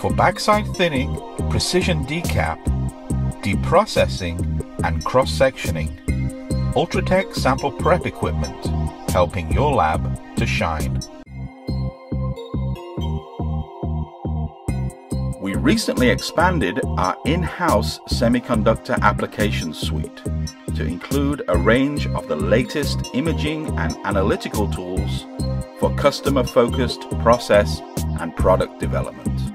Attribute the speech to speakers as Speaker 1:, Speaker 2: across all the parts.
Speaker 1: for backside thinning, precision decap, deprocessing, and cross-sectioning. Ultra Tec sample prep equipment, helping your lab to shine. We recently expanded our in-house semiconductor application suite to include a range of the latest imaging and analytical tools for customer-focused process and product development.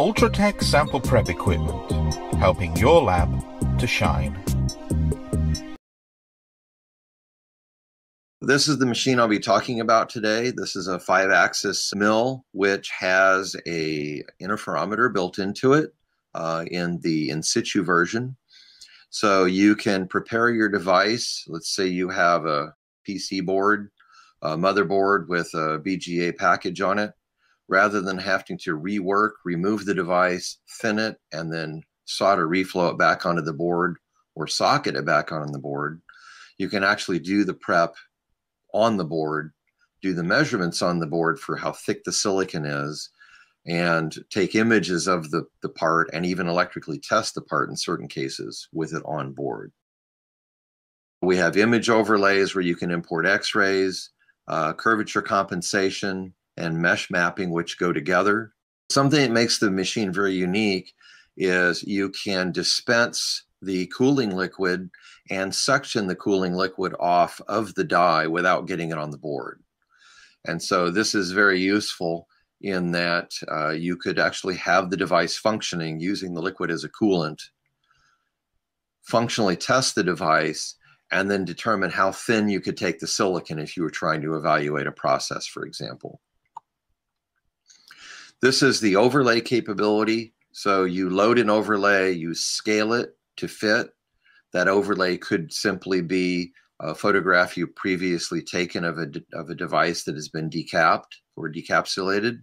Speaker 1: Ultra Tec sample prep equipment, helping your lab to shine.
Speaker 2: This is the machine I'll be talking about today. This is a five axis mill, which has a interferometer built into it uh, in the in situ version. So you can prepare your device. Let's say you have a PC board, a motherboard with a BGA package on it. Rather than having to rework, remove the device, thin it, and then solder reflow it back onto the board or socket it back on the board, you can actually do the prep on the board, do the measurements on the board for how thick the silicon is, and take images of the, the part and even electrically test the part in certain cases with it on board. We have image overlays where you can import x-rays, uh, curvature compensation, and mesh mapping, which go together. Something that makes the machine very unique is you can dispense the cooling liquid and suction the cooling liquid off of the die without getting it on the board. And so this is very useful in that uh, you could actually have the device functioning using the liquid as a coolant, functionally test the device, and then determine how thin you could take the silicon if you were trying to evaluate a process, for example. This is the overlay capability. So you load an overlay, you scale it to fit. That overlay could simply be a photograph you previously taken of a, of a device that has been decapped or decapsulated.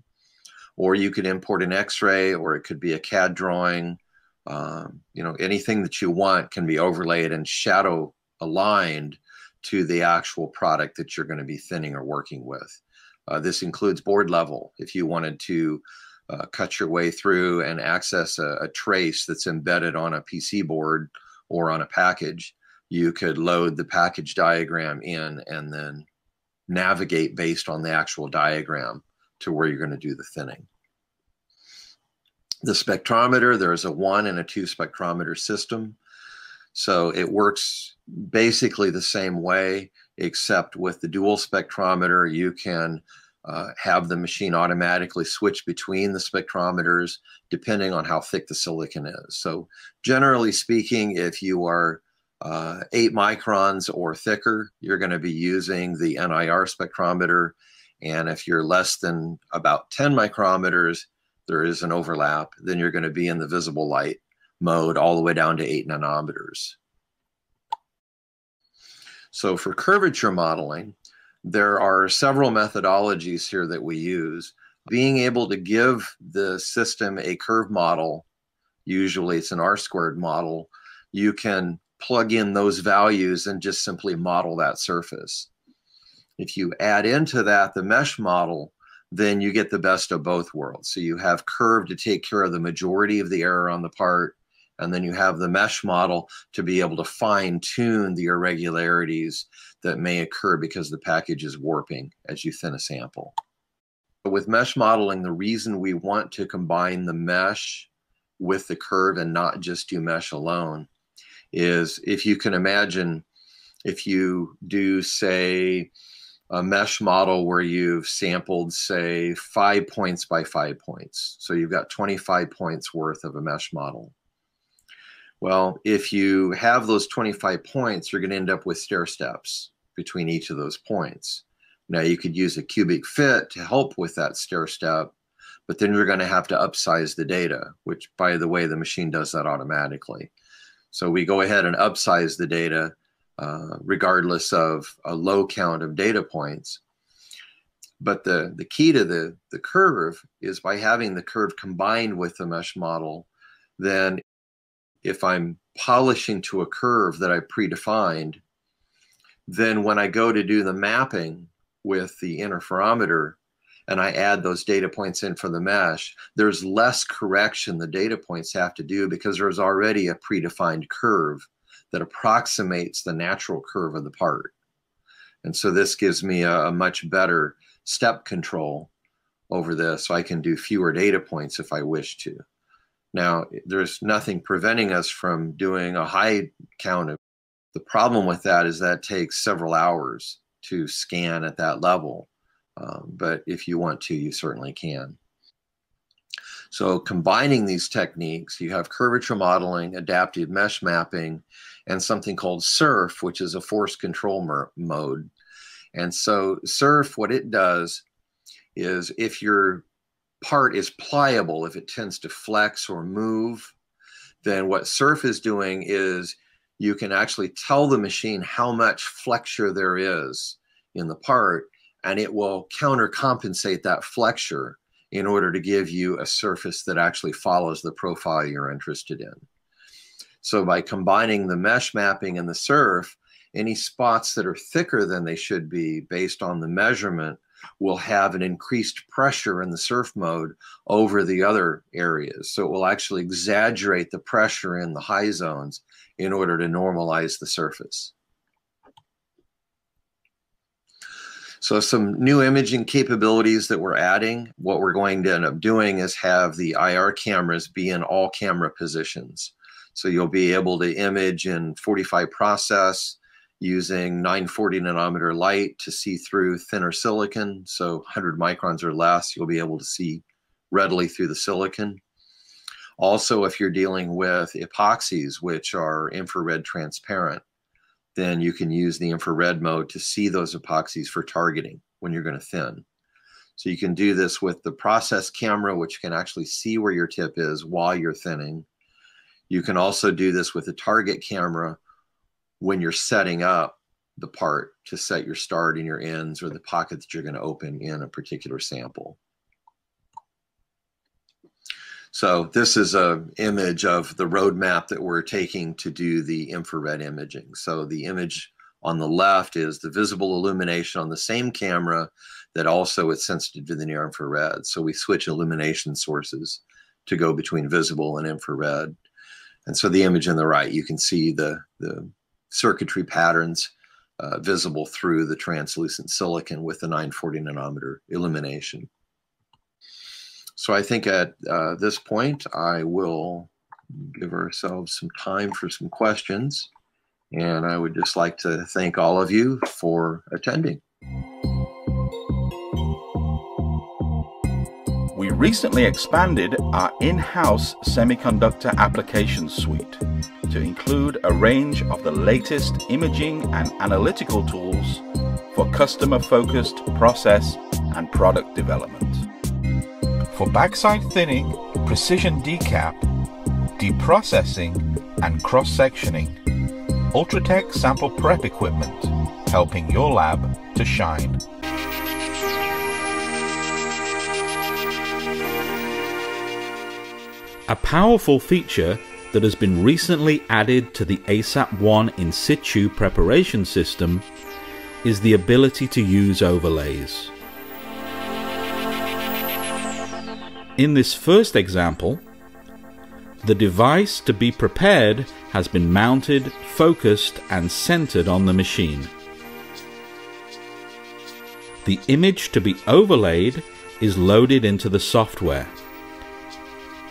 Speaker 2: Or you could import an x-ray or it could be a CAD drawing. Um, you know, anything that you want can be overlaid and shadow aligned to the actual product that you're going to be thinning or working with. Uh, this includes board level. If you wanted to uh, cut your way through and access a, a, trace that's embedded on a PC board or on a package, you could load the package diagram in and then navigate based on the actual diagram to where you're going to do the thinning. The spectrometer, there's a one and a two spectrometer system. So it works basically the same way, except with the dual spectrometer, you can uh, have the machine automatically switch between the spectrometers depending on how thick the silicon is. So generally speaking, if you are uh, eight microns or thicker, you're going to be using the NIR spectrometer. And if you're less than about 10 micrometers, there is an overlap, then you're going to be in the visible light mode all the way down to eight nanometers. So for curvature modeling, there are several methodologies here that we use. Being able to give the system a curve model, usually it's an R squared model, you can plug in those values and just simply model that surface. If you add into that the mesh model, then you get the best of both worlds. So you have curve to take care of the majority of the error on the part, and then you have the mesh model to be able to fine tune the irregularities that may occur because the package is warping as you thin a sample. With mesh modeling, the reason we want to combine the mesh with the curve and not just do mesh alone is if you can imagine if you do say a mesh model where you've sampled say five points by five points so you've got 25 points worth of a mesh model well, if you have those 25 points, you're going to end up with stair steps between each of those points. Now, you could use a cubic fit to help with that stair step, but then you're going to have to upsize the data, which, by the way, the machine does that automatically. So we go ahead and upsize the data uh, regardless of a low count of data points. But the, the key to the, the curve is by having the curve combined with the mesh model, then if I'm polishing to a curve that I predefined, then when I go to do the mapping with the interferometer, and I add those data points in for the mesh, there's less correction the data points have to do because there's already a predefined curve that approximates the natural curve of the part. And so this gives me a, a much better step control over this so I can do fewer data points if I wish to. Now, there's nothing preventing us from doing a high count. of. The problem with that is that takes several hours to scan at that level. Um, but if you want to, you certainly can. So combining these techniques, you have curvature modeling, adaptive mesh mapping, and something called SURF, which is a force control mode. And so SURF, what it does is if your part is pliable, if it tends to flex or move, then what SURF is doing is you can actually tell the machine how much flexure there is in the part, and it will countercompensate that flexure in order to give you a surface that actually follows the profile you're interested in. So by combining the mesh mapping and the surf, any spots that are thicker than they should be based on the measurement will have an increased pressure in the surf mode over the other areas. So it will actually exaggerate the pressure in the high zones in order to normalize the surface. So some new imaging capabilities that we're adding, what we're going to end up doing is have the IR cameras be in all camera positions. So you'll be able to image in 45 process using 940 nanometer light to see through thinner silicon. So 100 microns or less, you'll be able to see readily through the silicon. Also, if you're dealing with epoxies, which are infrared transparent, then you can use the infrared mode to see those epoxies for targeting when you're going to thin. So you can do this with the process camera, which can actually see where your tip is while you're thinning. You can also do this with a target camera when you're setting up the part to set your start and your ends or the pocket that you're going to open in a particular sample. So this is a image of the roadmap that we're taking to do the infrared imaging. So the image on the left is the visible illumination on the same camera that also is sensitive to the near infrared. So we switch illumination sources to go between visible and infrared. And so the image on the right, you can see the, the circuitry patterns uh, visible through the translucent silicon with the 940 nanometer illumination. So I think at uh, this point, I will give ourselves some time for some questions. And I would just like to thank all of you for attending.
Speaker 1: Recently expanded our in-house semiconductor application suite to include a range of the latest imaging and analytical tools for customer-focused process and product development. For backside thinning, precision decap, deprocessing, and cross-sectioning, Ultra Tec sample prep equipment, helping your lab to shine. A powerful feature that has been recently added to the ASAP 1 in situ preparation system is the ability to use overlays. In this first example, the device to be prepared has been mounted, focused and centered on the machine. The image to be overlaid is loaded into the software.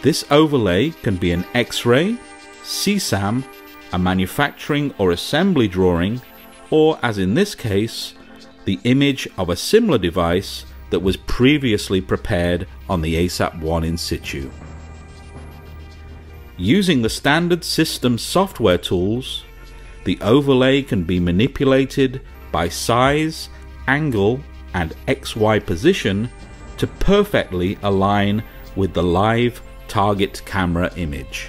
Speaker 1: This overlay can be an X-ray, CSAM, a manufacturing or assembly drawing, or as in this case, the image of a similar device that was previously prepared on the ASAP 1 in situ. Using the standard system software tools, the overlay can be manipulated by size, angle, and XY position to perfectly align with the live target camera image.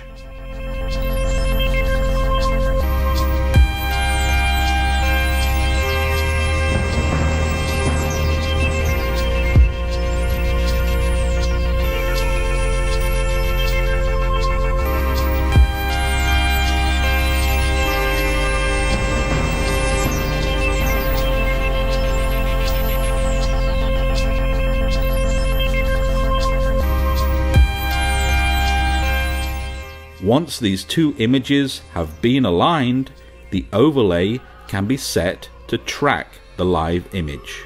Speaker 1: Once these two images have been aligned, the overlay can be set to track the live image.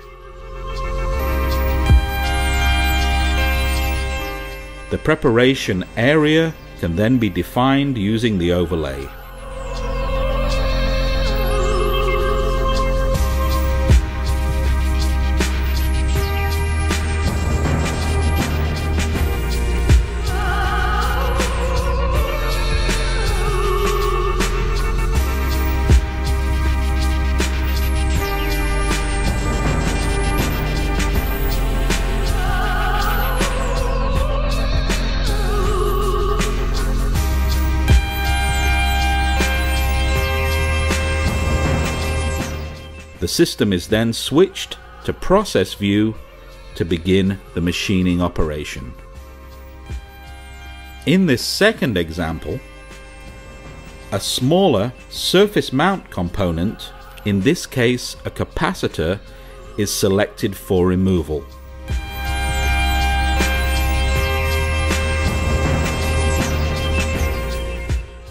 Speaker 1: The preparation area can then be defined using the overlay. System is then switched to process view to begin the machining operation. In this second example, a smaller surface mount component, in this case a capacitor, is selected for removal.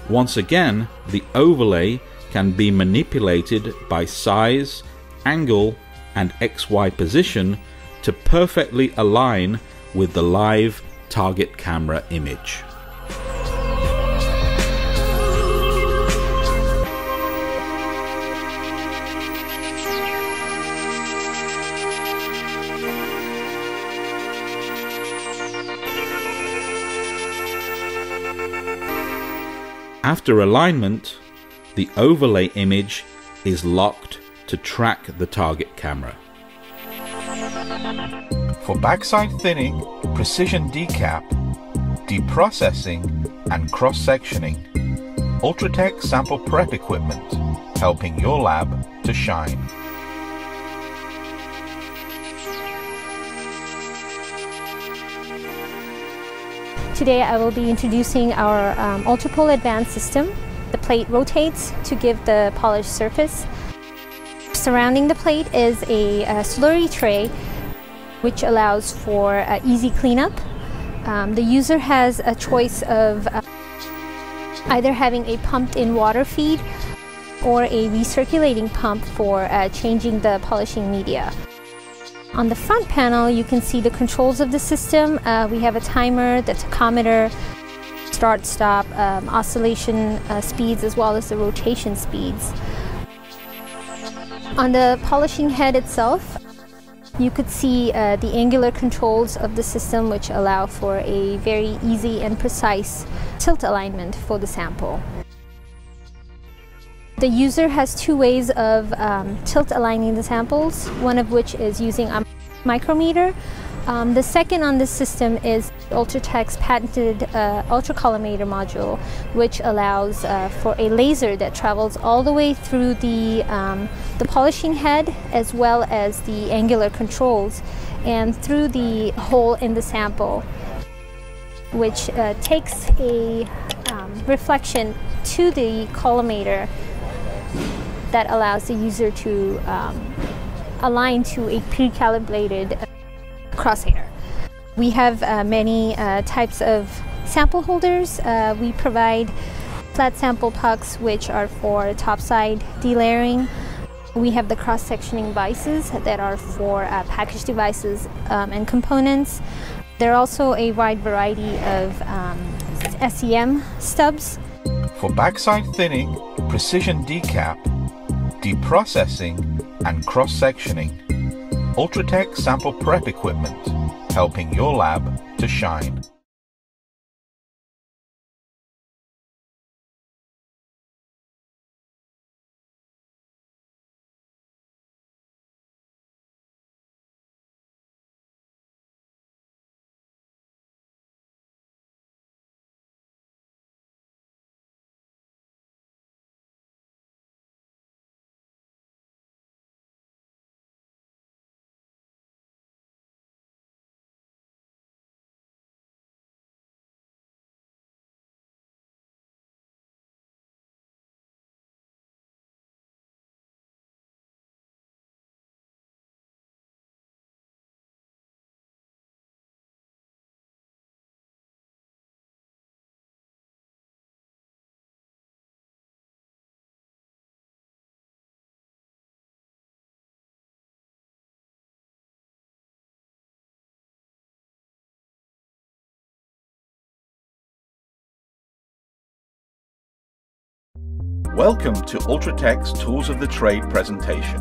Speaker 1: Once again, the overlay can be manipulated by size, angle, and XY position to perfectly align with the live target camera image. After alignment, the overlay image is locked to track the target camera.
Speaker 3: For backside thinning, precision decap, deprocessing, and cross-sectioning, Ultra Tec sample prep equipment, helping your lab to shine.
Speaker 4: Today I will be introducing our um, UltraPol Advanced system the plate rotates to give the polished surface. Surrounding the plate is a, a slurry tray which allows for uh, easy cleanup. Um, the user has a choice of uh, either having a pumped in water feed or a recirculating pump for uh, changing the polishing media. On the front panel you can see the controls of the system. Uh, we have a timer, the tachometer, start stop um, oscillation uh, speeds as well as the rotation speeds. On the polishing head itself, you could see uh, the angular controls of the system which allow for a very easy and precise tilt alignment for the sample. The user has two ways of um, tilt aligning the samples, one of which is using a micrometer um, the second on this system is Ultra Tec's patented uh, ultracollimator module, which allows uh, for a laser that travels all the way through the, um, the polishing head as well as the angular controls and through the hole in the sample, which uh, takes a um, reflection to the collimator that allows the user to um, align to a pre-calibrated crosshair. We have uh, many uh, types of sample holders. Uh, we provide flat sample pucks which are for topside delayering. We have the cross-sectioning vices that are for uh, package devices um, and components. There are also a wide variety of um, SEM stubs.
Speaker 3: For backside thinning, precision decap, deprocessing, and cross-sectioning, Ultra Tec sample prep equipment, helping your lab to shine.
Speaker 1: Welcome to Ultra Tec's Tools of the Trade presentation.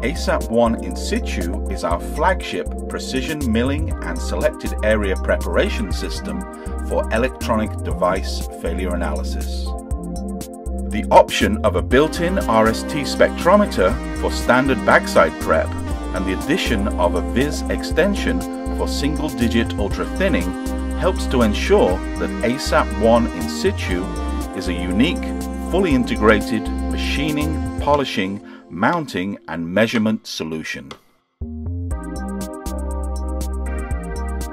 Speaker 1: ASAP 1 In Situ is our flagship precision milling and selected area preparation system for electronic device failure analysis. The option of a built-in RST spectrometer for standard backside prep and the addition of a VIS extension for single-digit ultra-thinning helps to ensure that ASAP 1 In Situ is a unique, fully integrated machining, polishing, mounting and measurement solution.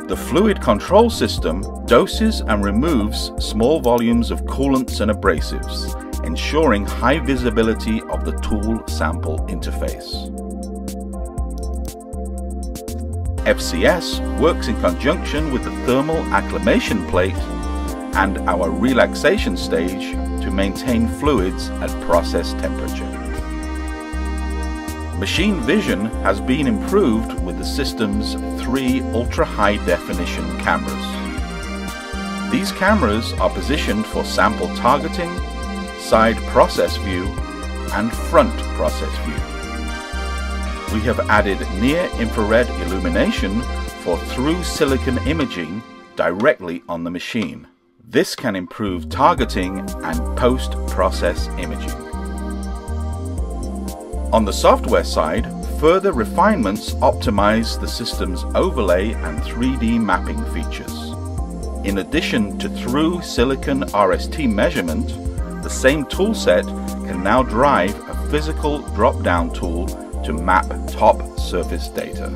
Speaker 1: The fluid control system doses and removes small volumes of coolants and abrasives, ensuring high visibility of the tool sample interface. FCS works in conjunction with the thermal acclimation plate and our relaxation stage to maintain fluids at process temperature. Machine vision has been improved with the system's three ultra-high definition cameras. These cameras are positioned for sample targeting, side process view, and front process view. We have added near-infrared illumination for through silicon imaging directly on the machine. This can improve targeting and post-process imaging. On the software side, further refinements optimize the system's overlay and 3D mapping features. In addition to through silicon RST measurement, the same toolset can now drive a physical drop-down tool to map top surface data.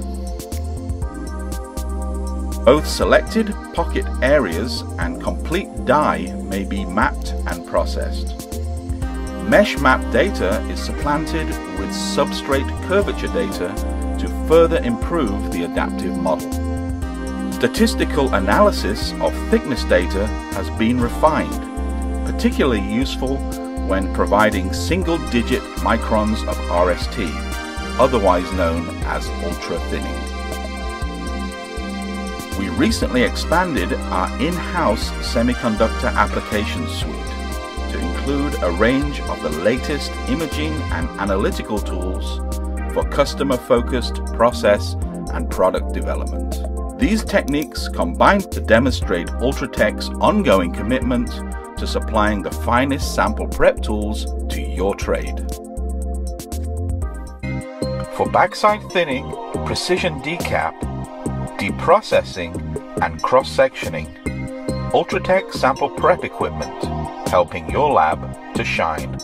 Speaker 1: Both selected pocket areas and complete die may be mapped and processed. Mesh map data is supplanted with substrate curvature data to further improve the adaptive model. Statistical analysis of thickness data has been refined, particularly useful when providing single-digit microns of RST, otherwise known as ultra-thinning. We recently expanded our in-house semiconductor application suite to include a range of the latest imaging and analytical tools for customer-focused process and product development. These techniques combine to demonstrate Ultra Tec's ongoing commitment to supplying the finest sample prep tools to your trade.
Speaker 3: For backside thinning, precision decap, deprocessing, and cross-sectioning, Ultra Tec sample prep equipment helping your lab to shine.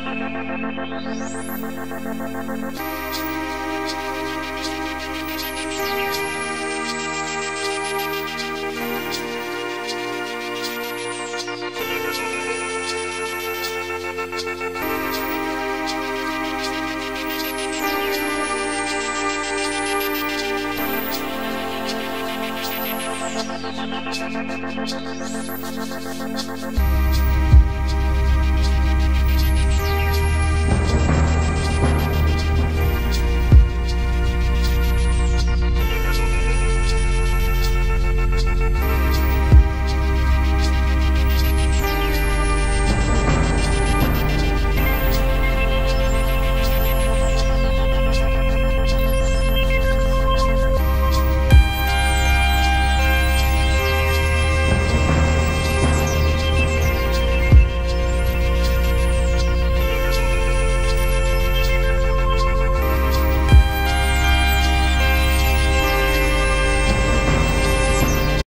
Speaker 3: Thank you.